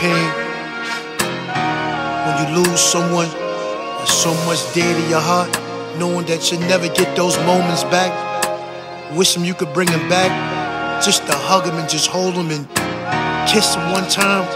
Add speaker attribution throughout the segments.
Speaker 1: pain. When you lose someone there's so much dear to your heart, knowing that you'll never get those moments back. Wish them you could bring them back, just to hug them and just hold them and kiss them one time.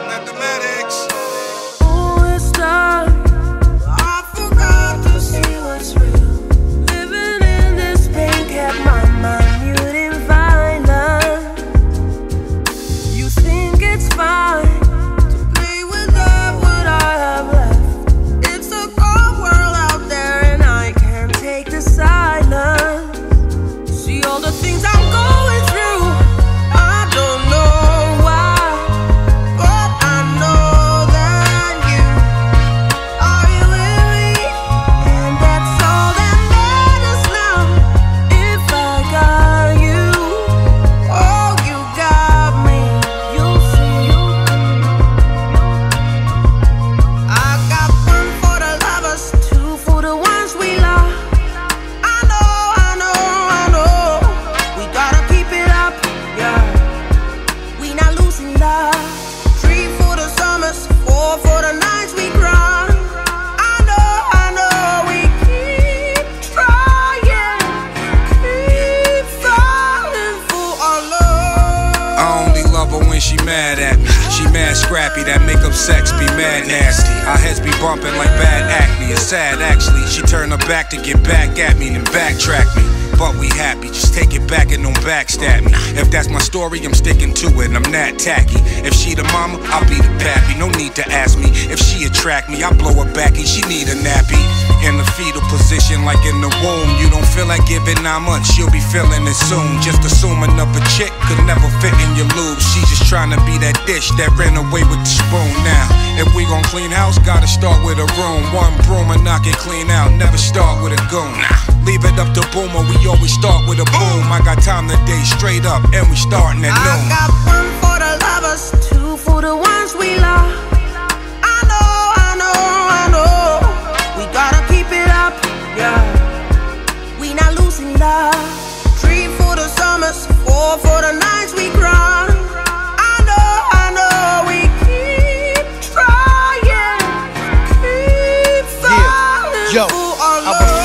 Speaker 2: Mad at me. She mad scrappy, that make up sex be mad nasty. Our heads be bumping like bad acne. It's sad actually. She turn her back to get back at me, and backtrack me but we happy. Just take it back and don't backstab me. If that's my story, I'm sticking to it. I'm not tacky. If she the mama, I'll be the pappy. No need to ask me. If she attract me, I blow her back and she need a nappy. In the fetal position, like in the womb. You don't feel like giving nine months, she'll be feeling it soon. Just assuming up a chick could never fit in your lube. She just trying to be that dish that ran away with the spoon. Now, if we gon' clean house, gotta start with a room. One broom and knock it clean out. Never start with a goon. Nah. Leave it up to Boomer, we always start with a boom. I got time today, straight up, and we starting at noon.
Speaker 3: I got one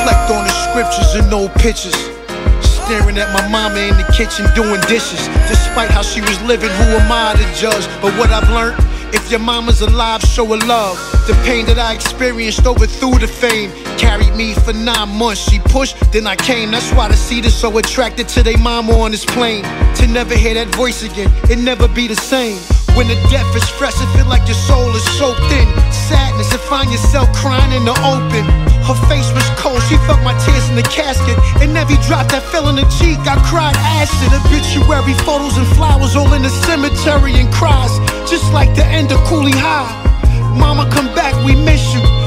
Speaker 1: reflect on the scriptures and old pictures. Staring at my mama in the kitchen doing dishes. Despite how she was living, who am I to judge? But what I've learned, if your mama's alive, show her love. The pain that I experienced overthrew the fame. Carried me for nine months. She pushed, then I came. That's why the seed so attracted to their mama on this plane. To never hear that voice again, it never be the same. When the death is fresh, it feel like your soul is soaked in sadness and find yourself crying in the open. Her face was cold, she felt my tears in the casket. And every drop that fell in the cheek, I cried acid. Obituary photos and flowers all in the cemetery and cries, just like the end of Cooley High. Mama, come back, we miss you.